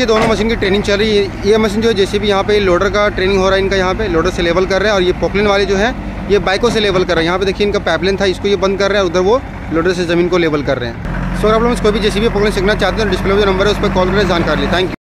ये दोनों मशीन की ट्रेनिंग चल रही है। ये मशीन जो है, जैसे भी यहाँ पे लोडर का ट्रेनिंग हो रहा है, इनका यहाँ पे लोडर से लेवल कर रहे हैं और ये पोकलिन वाले जो है, ये बाइकों से लेवल कर रहे हैं। यहाँ पे देखिए, इनका पैपलिन था, इसको ये बंद कर रहे हैं उधर वो लोडर से ज़मीन को लेवल कर रहे हैं। सो अगर आप लोग कोई भी जैसे भी पोकलिन सीखना चाहते हैं तो डिस्प्ले जो नंबर है, उस पर कॉल करें, जानकारी थैंक यू